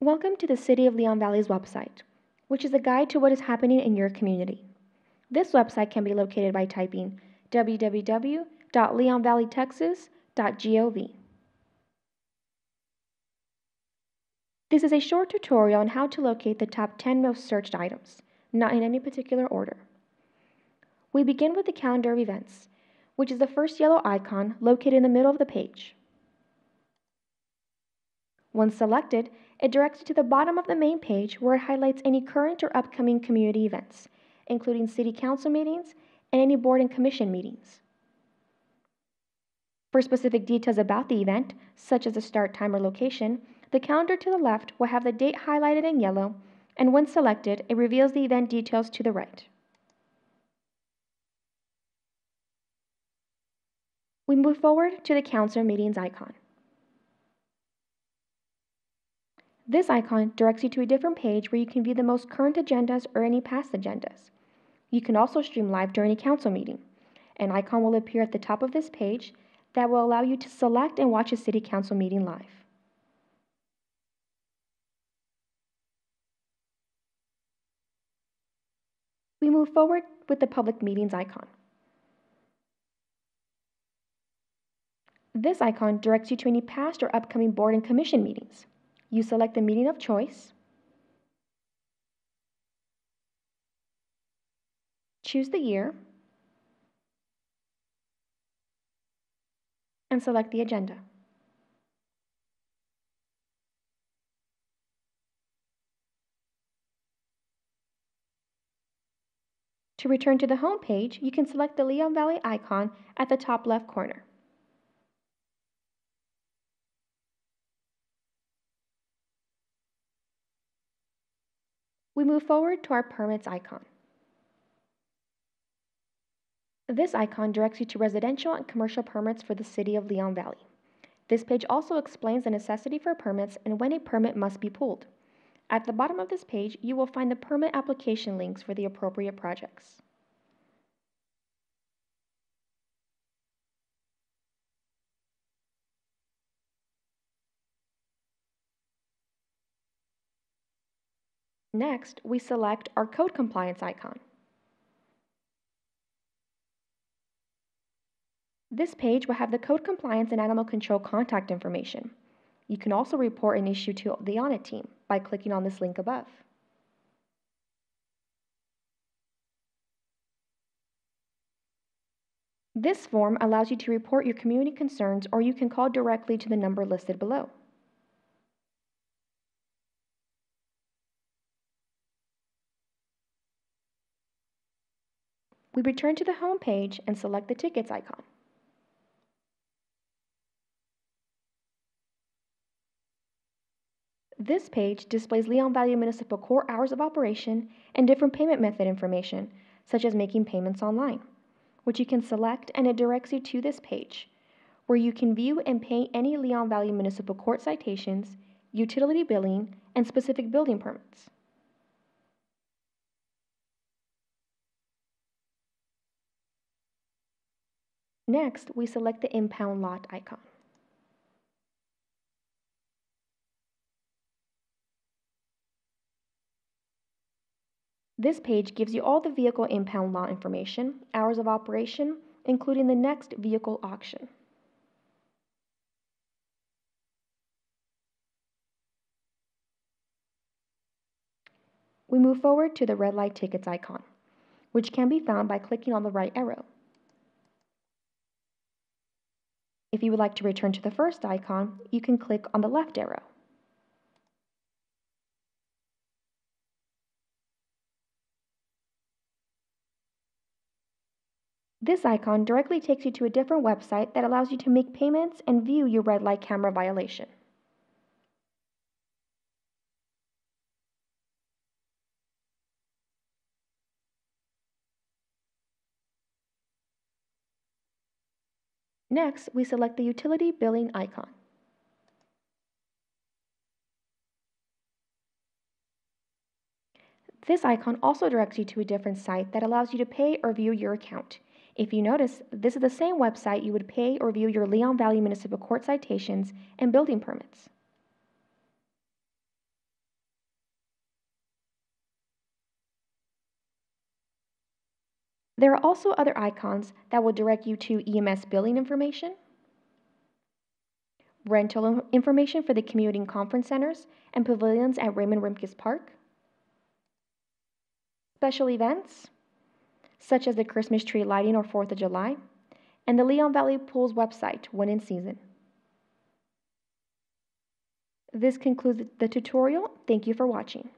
Welcome to the City of Leon Valley's website, which is a guide to what is happening in your community. This website can be located by typing www.leonvalleytexas.gov. This is a short tutorial on how to locate the top 10 most searched items, not in any particular order. We begin with the calendar of events, which is the first yellow icon located in the middle of the page. Once selected, it directs you to the bottom of the main page where it highlights any current or upcoming community events, including city council meetings and any board and commission meetings. For specific details about the event, such as the start time or location, the calendar to the left will have the date highlighted in yellow, and when selected, it reveals the event details to the right. We move forward to the council meetings icon. This icon directs you to a different page where you can view the most current agendas or any past agendas. You can also stream live during a council meeting. An icon will appear at the top of this page that will allow you to select and watch a city council meeting live. We move forward with the public meetings icon. This icon directs you to any past or upcoming board and commission meetings. You select the meeting of choice, choose the year, and select the agenda. To return to the home page, you can select the Leon Valley icon at the top left corner. We move forward to our permits icon. This icon directs you to residential and commercial permits for the City of Leon Valley. This page also explains the necessity for permits and when a permit must be pulled. At the bottom of this page, you will find the permit application links for the appropriate projects. Next, we select our code compliance icon. This page will have the code compliance and animal control contact information. You can also report an issue to the audit team by clicking on this link above. This form allows you to report your community concerns or you can call directly to the number listed below. We return to the home page and select the tickets icon. This page displays Leon Valley Municipal Court hours of operation and different payment method information, such as making payments online, which you can select and it directs you to this page, where you can view and pay any Leon Valley Municipal Court citations, utility billing, and specific building permits. Next, we select the impound lot icon. This page gives you all the vehicle impound lot information, hours of operation, including the next vehicle auction. We move forward to the red light tickets icon, which can be found by clicking on the right arrow. If you would like to return to the first icon, you can click on the left arrow. This icon directly takes you to a different website that allows you to make payments and view your red light camera violation. Next, we select the utility billing icon. This icon also directs you to a different site that allows you to pay or view your account. If you notice, this is the same website you would pay or view your Leon Valley Municipal Court citations and building permits. There are also other icons that will direct you to EMS billing information, rental information for the commuting conference centers and pavilions at Raymond Rimkus Park, special events such as the Christmas tree lighting or 4th of July, and the Leon Valley Pools website when in season. This concludes the tutorial. Thank you for watching.